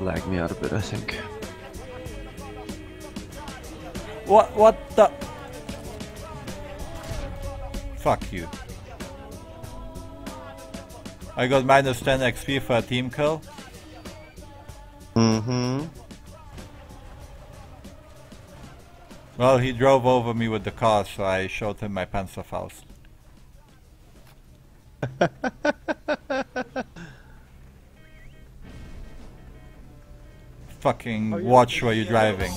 lagged me out a bit, I think. What? What the? Fuck you. I got minus 10 XP for a team kill. Mm-hmm. Well, he drove over me with the car, so I showed him my Panzerfaust. Fucking oh, watch where you're driving.